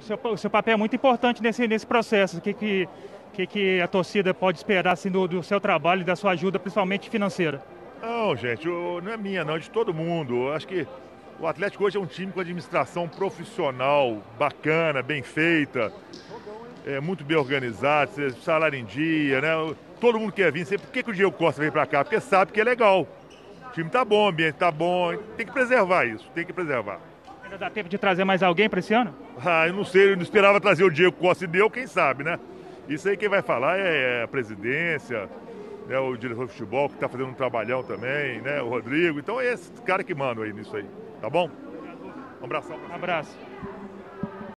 O seu, o seu papel é muito importante nesse, nesse processo. O que, que, que, a torcida pode esperar assim, do, do seu trabalho e da sua ajuda, principalmente financeira? Não, gente, não é minha, não, é de todo mundo. Eu acho que o Atlético hoje é um time com administração profissional, bacana, bem feita, é muito bem organizado, salário em dia, né? Todo mundo quer vir. Por que, que o Diego Costa vem para cá? Porque sabe que é legal. O time tá bom, o ambiente tá bom. Tem que preservar isso, tem que preservar. Ainda dá tempo de trazer mais alguém para esse ano? Ah, eu não sei, eu não esperava trazer o Diego Costa e deu, quem sabe, né? Isso aí quem vai falar é a presidência, né, o diretor de futebol que está fazendo um trabalhão também, né, o Rodrigo. Então é esse cara que manda aí nisso aí, tá bom? Um abração. Um abraço.